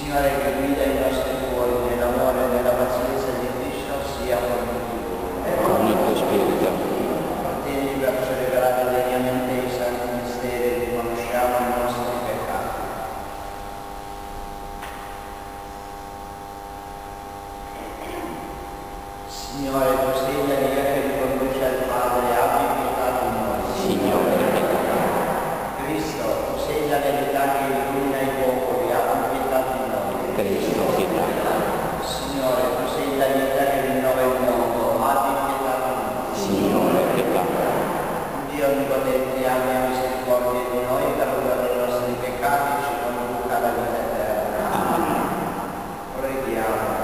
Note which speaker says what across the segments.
Speaker 1: Il Signore che guida i nostri cuori nell'amore e nella pazienza di Cristo sia con tutti.
Speaker 2: con il tuo spirito.
Speaker 1: Fratelli, per celebrare degnamente i santi misteri, riconosciamo i nostri peccati. Signore, tu sei la via che riconduce al Padre, abbi pietà di noi.
Speaker 2: Signore, pietà.
Speaker 1: Cristo, tu sei la verità che illumina i popoli, abbi pietà di noi.
Speaker 2: Cristo, pietà.
Speaker 1: Signore, tu sei la vita che rinnova il mondo, abbi pietà di noi.
Speaker 2: Signore, pietà.
Speaker 1: Dio onnipotente, abbia misericordia di noi, perdona dei nostri peccati, ci conduca alla vita eterna.
Speaker 2: Amen.
Speaker 1: Preghiamo.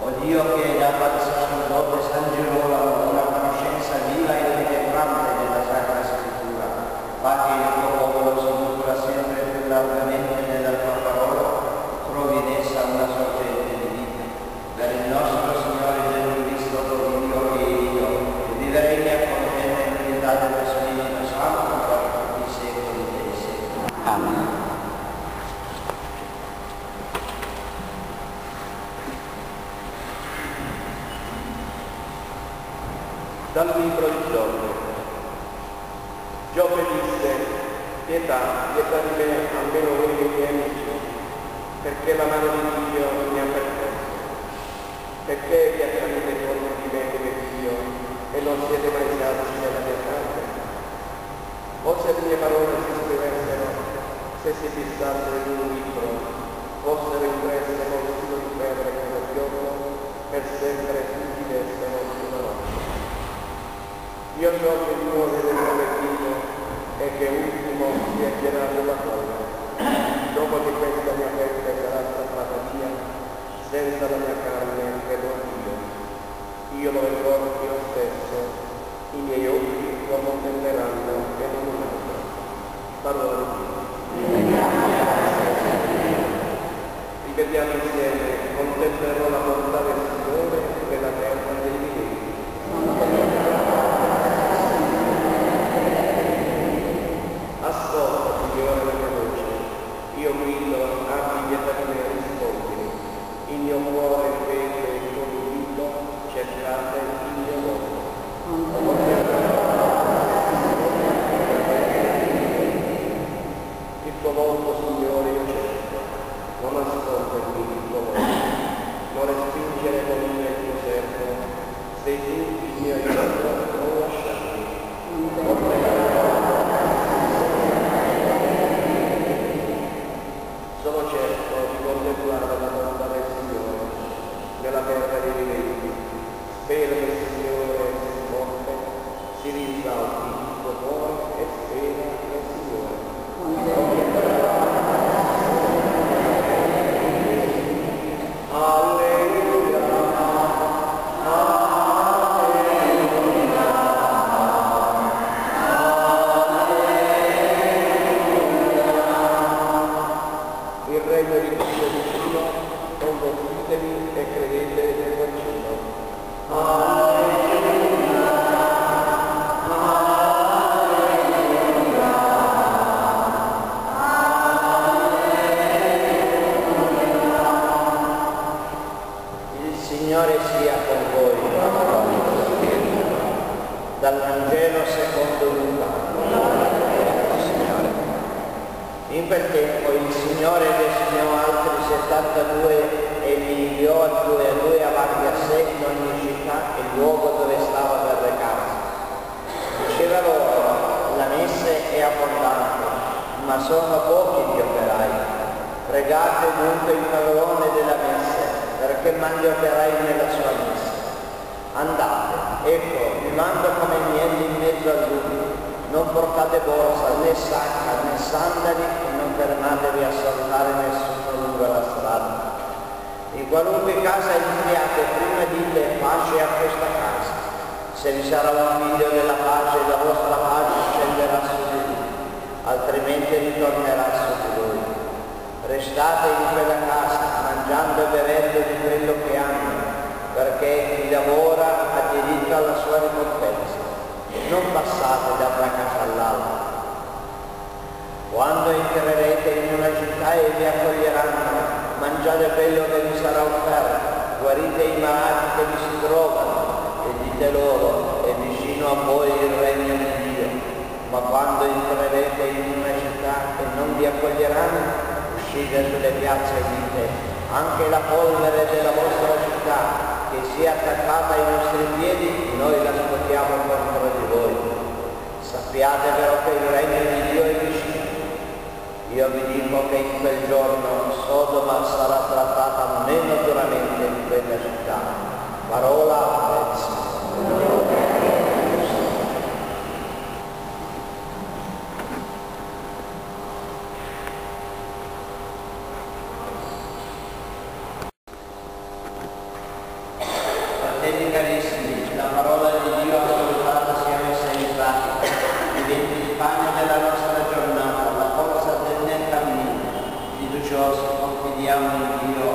Speaker 1: O Dio che dato al sacerdote San Girolamo una conoscenza viva e penetrante della Sacra Scrittura, fa che il tuo popolo si nutra sempre più largamente nella tua parola, trovi in essa una sorgente di vita. Per il nostro Signore Gesù Cristo, Dio che è Dio, e contenta in pietà dello Spirito Santo per tutti i secoli dei secoli.
Speaker 2: Amen.
Speaker 3: Dal libro di Giobbe. Giobbe disse, pietà, pietà di me, almeno voi dei miei amici, perché la mano di Dio mi ha perplesso. Perché vi accanite contro di me come Dio e non siete mai stati nella mia carne? Forse le mie parole si scrivessero, se si fissassero in un libro, fossero impresse con filo di ferro e con il giorno, per sempre si dividessero sulla notte. Io so che il mio deve essere figlio e che ultimo viaggerà sulla terra. Dopo che questa mia pelle sarà strappata via, senza la mia carne credo Dio. Io lo ricordo io stesso, i miei occhi lo contempleranno e non un altro. Parola di Dio. Ripetiamo insieme, contemplerò la bontà del Signore della terra dei viventi.
Speaker 1: Ma sono pochi gli operai. Pregate dunque il padrone della messe perché mandi operai nella sua messa. Andate, ecco, vi mando come mieli in mezzo al lupo. Non portate borsa, né sacca, né sandali e non fermatevi a salutare nessuno lungo la strada. In qualunque casa entriate, prima dite pace a questa casa. Se vi sarà un figlio della pace, la vostra pace scenderà su di lui, altrimenti ritornerà su di lui. Restate in quella casa, mangiando e bevendo di quello che hanno, perché chi lavora ha diritto alla sua ricompensa. Non passate da una casa all'altra. Quando entrerete in una città e vi accoglieranno, mangiate quello che vi sarà offerto, guarite i malati che vi si trovano e dite loro, è vicino a voi il regno di Dio. Ma quando entrerete in una città non vi accoglieranno, uscite sulle piazze e dite, anche la polvere della vostra città che sia attaccata ai nostri piedi, noi la scuotiamo contro di voi. Sappiate però che il regno di Dio è vicino. Io vi dico che in quel giorno Sodoma sarà trattata meno duramente di quella città. Parola del Signore. Fratelli carissimi, la parola di Dio ascoltata sia messa in pratica, diventi il pane della nostra giornata, la forza del nel cammino. Fiduciosi confidiamo in Dio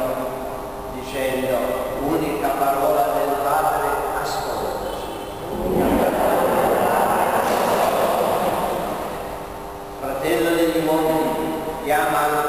Speaker 1: dicendo, unica parola del Padre, ascoltaci. Fratello degli uomini, chiama alla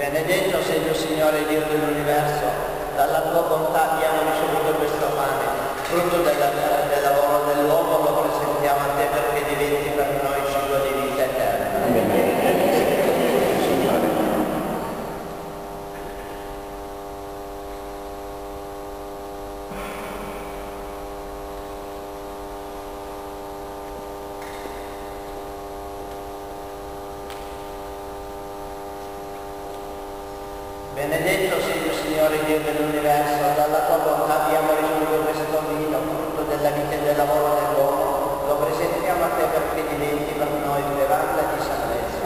Speaker 1: Benedetto sei tu Signore Dio dell'universo, dalla tua bontà abbiamo ricevuto questo pane, frutto della del lavoro dell'uomo, lo presentiamo a te perché diventi per noi cibo di vita eterna. Benedetto sei tu Signore Dio dell'universo, dalla tua bontà abbiamo ricevuto questo vino, frutto della vita e del lavoro dell'uomo, lo presentiamo a te perché diventi per noi bevanda di salvezza.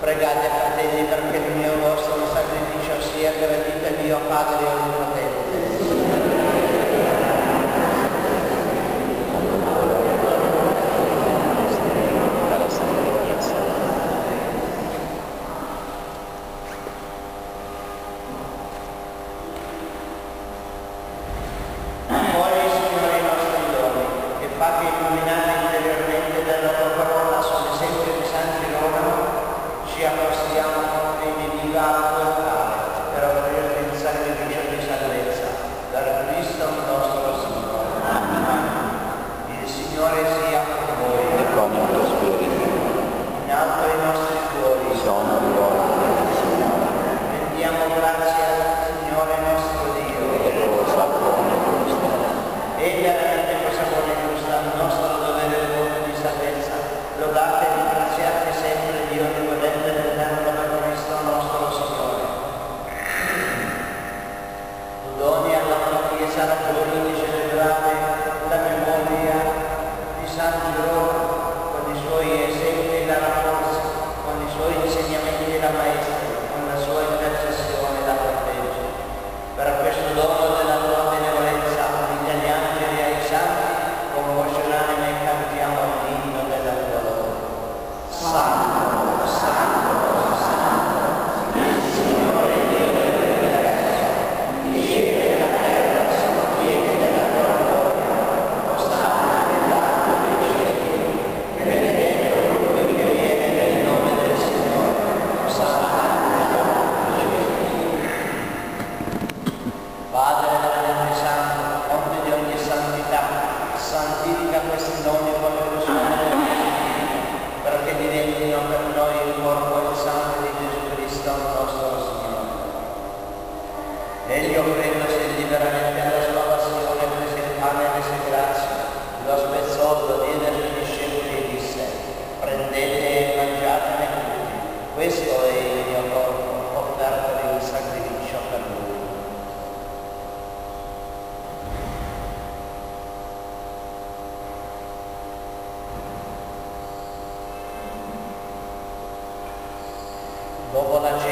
Speaker 1: Pregate fratelli perché Padre তারা 我我来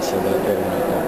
Speaker 1: Sebagai.